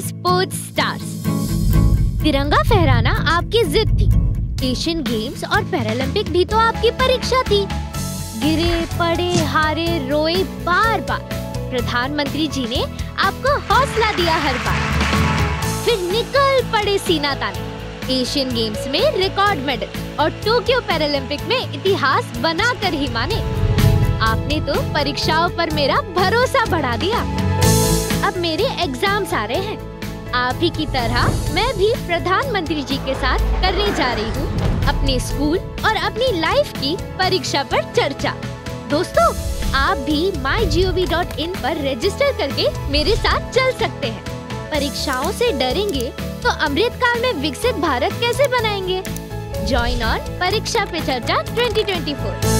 Sports stars तिरंगा फहराना आपकी जिद थी। एशियन गेम्स और पैरालंपिक भी तो आपकी परीक्षा थी। गिरे, पड़े, हारे, रोए बार बार। प्रधानमंत्री जी ने आपको हौसला दिया हर बार। फिर निकल पड़े सीना ताने। एशियन गेम्स में रिकॉर्ड मेडल और टोक्यो पैरालंपिक में इतिहास बनाकर ही माने। आपने तो परीक्षाओं पर मेरा भरोसा बढ़ा दिया। मेरे एग्ज़ाम्स आ रहे हैं। आप ही की तरह मैं भी प्रधानमंत्री जी के साथ करने जा रही हूँ अपने स्कूल और अपनी लाइफ की परीक्षा पर चर्चा। दोस्तों, आप भी mygov.in पर रजिस्टर करके मेरे साथ चल सकते हैं। परीक्षाओं से डरेंगे तो अमृत काल में विकसित भारत कैसे बनाएँगे? ज्वाइन ऑन परीक्षा पे चर्चा 2024